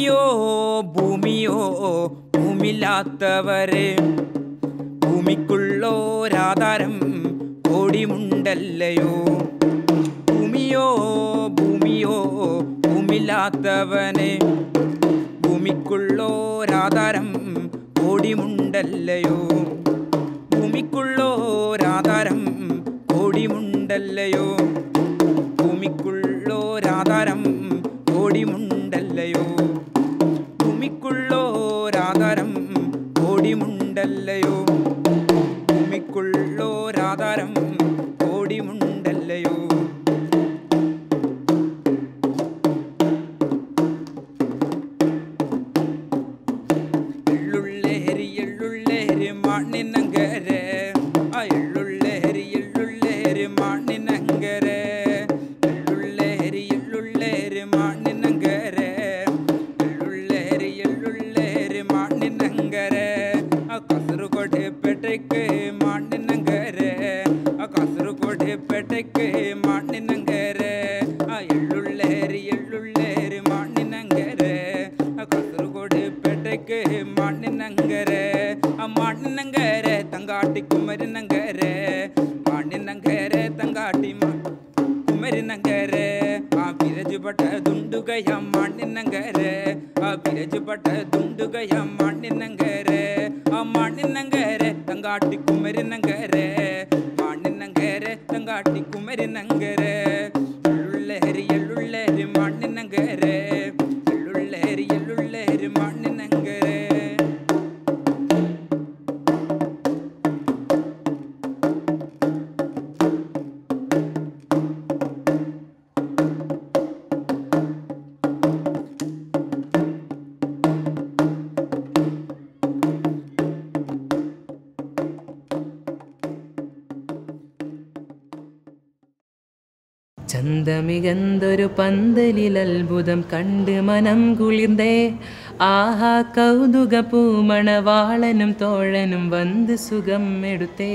ഭൂമിയോ ഭൂമിയോ ഭൂമില്ലാത്തവരെ. ഭൂമിക്കുള്ളോരാധാരം കോടിമുണ്ടല്ലയോ. ഭൂമിയോ ഭൂമിയോ ഭൂമില്ലാത്തവനെ. ഭൂമിക്കുള്ളോരാധാരം കോടിമുണ്ടല്ലയോ. ഭൂമിക്കുള്ളോരാധാരം കോടിമുണ്ടല്ലയോ. ഭൂമിക്കുള്ളോരാധാരം കോടിമുണ്ടല്ലയോ. കോടിമുണ്ടല്ലയോ ഭൂമിക്കുള്ളോരാധാരം கரைக்கு மாட்டினங்கர மாட்டினங்கர தங்காட்டி குமரினங்கர மாட்டினங்கர தங்காட்டி குமரினங்கர பிரஜுபட்ட துண்டுகைய மாட்டினங்கர பிரஜுபட்ட துண்டுகைய மாட்டினங்கர மாட்டினங்கர தங்காட்டி குமரினங்கர மாட்டினங்கர தங்காட்டி குமரினங்கர எள்ளுள்ளரி எள்ளுள்ளரி மாட்டினங்கர ചന്തമികന്തൊരു പന്തലിൽ അത്ഭുതം കണ്ട് മനം കുളിർന്നേ. ആഹാ കൗതുക പൂമണവാളനും തോഴനും വന്ന് സുഖം എടുത്തേ.